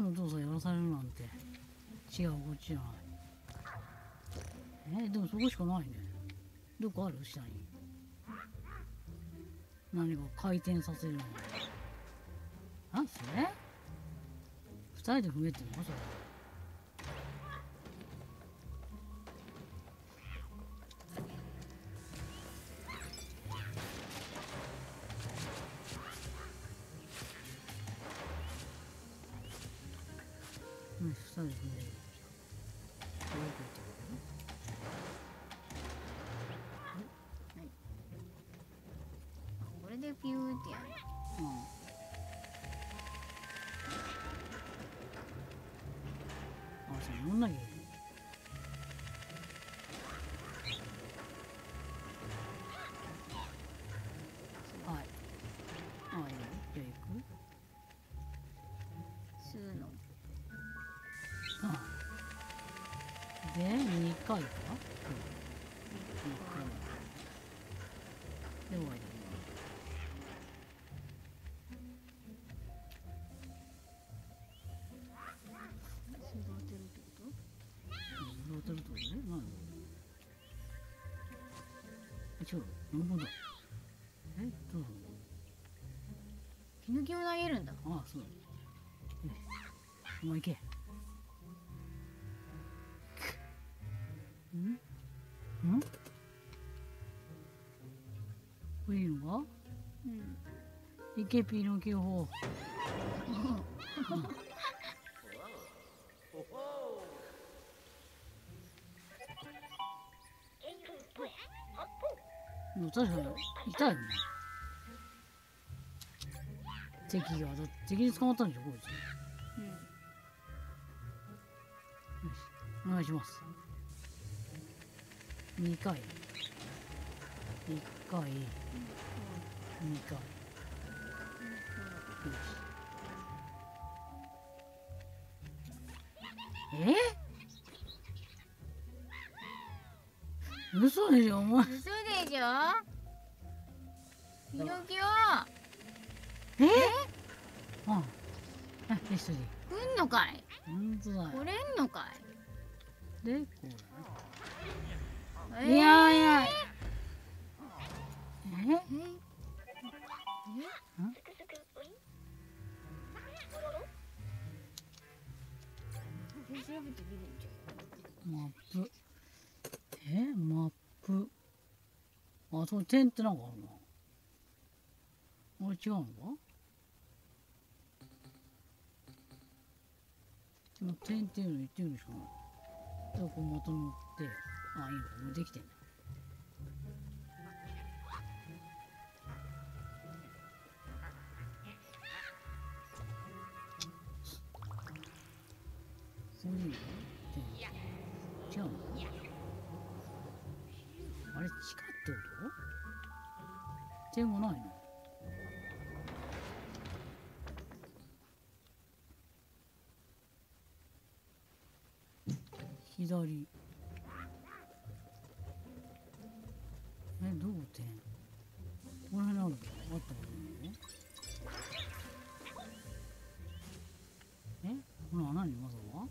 の動作やらされるなんて。違うこっちじゃないえでもそこしかないね。どこある？下に。何か回転させるの。何それ二人で増えてんの？それ。うん、二人で増えるどうい。うことこれでピューってやる。うんあ、そんなき2回かうん。2回。で、終わりだね。吸うてるってことローテルってことね。何違う。何本だえどうぞ。気抜きを投げるん。だああ、そうだ。よし。お前行け。ん？ん？これいいのか？うん。行け、ピノキオ。確かに痛いよね。敵が、だって敵に捕まったん。でしょ、こいつ。うん。お願いします。2回。1回。2回。え？嘘でしょお前。嘘でしょ？ピノキオえ？ああ、よし、それでいい。来んのかい？ほんとだよ。来れんのかで、こいやいや。えマップ。え？マップ。あ、その点ってなんかあるな。あれ違うのか？点っていうの言ってるのしかない。で、こうまとまって、あ、いいのか、もできてんだ。そういうの点違うのあれ地下ってこと？点がないの左。えどう点この辺にあるあったことないのえ？これは何まずは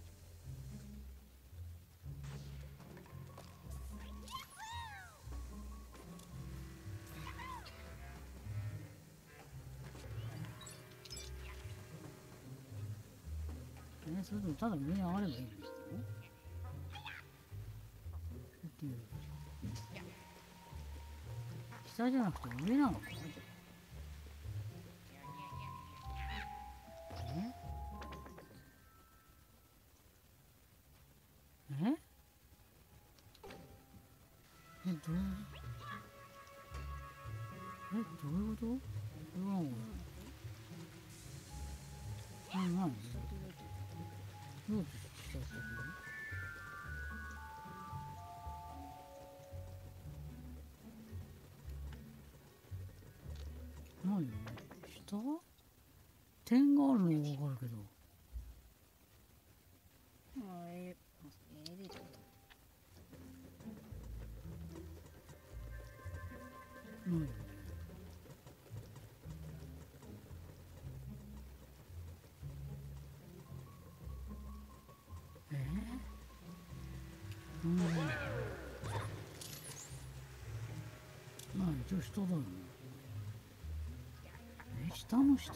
えそれともただ上に上がればいいんですか？下じゃなくて上なのかえ？え？えどう？えどういうこと？どうなの？何何どうと点があるのはわかるけど。ええでちょっと。うん。えー、うん。まあ、一応人だよね。下の下？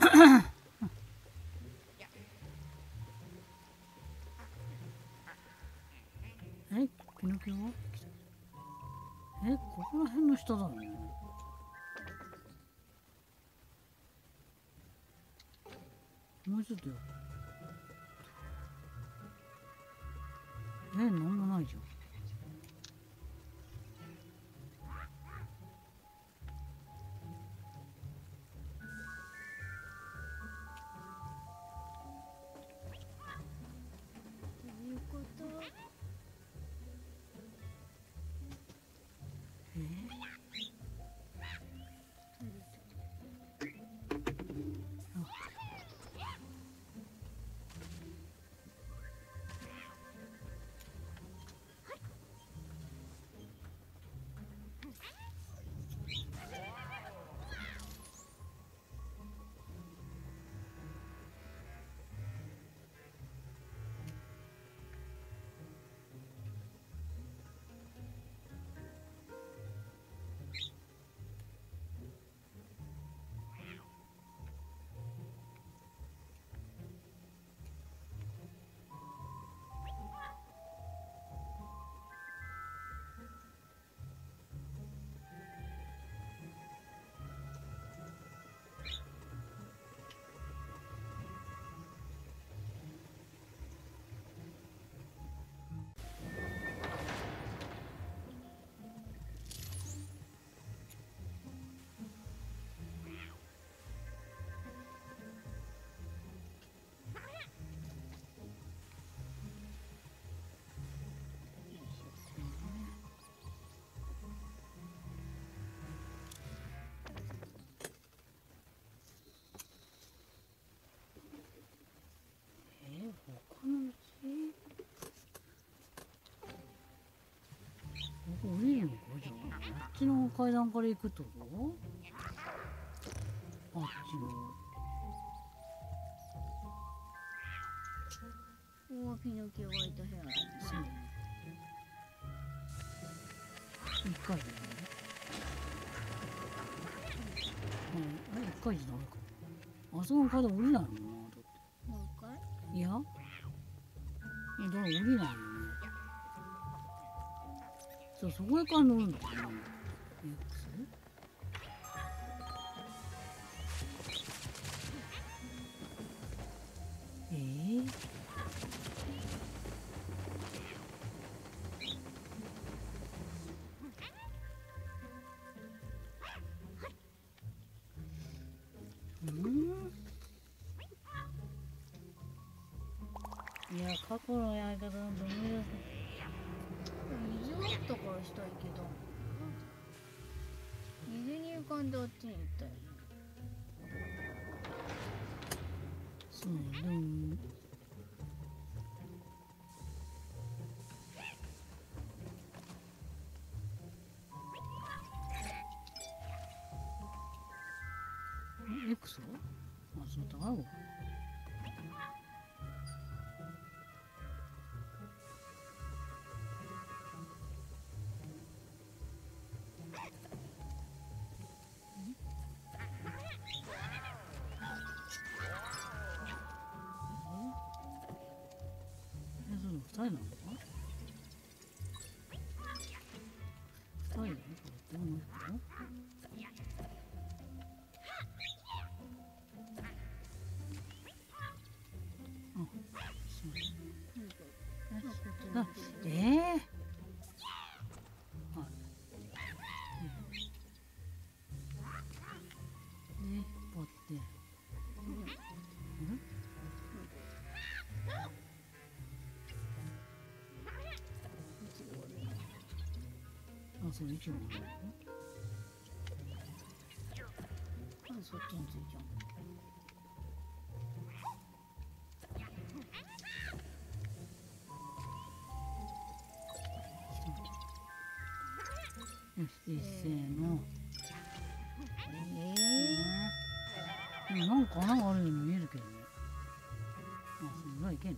えピノキオ？はえここら辺の下だよね。もうちょっとよ。えなんもないじゃんここ降りるのかじゃああっちの階段から行くと？あっちの。ここはピノキオがいた部屋。だねそう。一回でね。あれ一回じゃダメか。あそこの階段降りないの？かなだって。もう一回？いや。いやだから降りないよねそうそこへから乗るんだ。よね X? えー、うん。いや過去のやり方なんて思い出水があったからしたいけど。水に浮かんであっちに行ったよ。せそうでも。え X はあそうだわそうなのそうなのこれどうのあそうあええあそいちごなのなんでそっちについちゃうよしせーの。えでもなんか穴があるように見えるけどね。あそんないけん